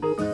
Bye.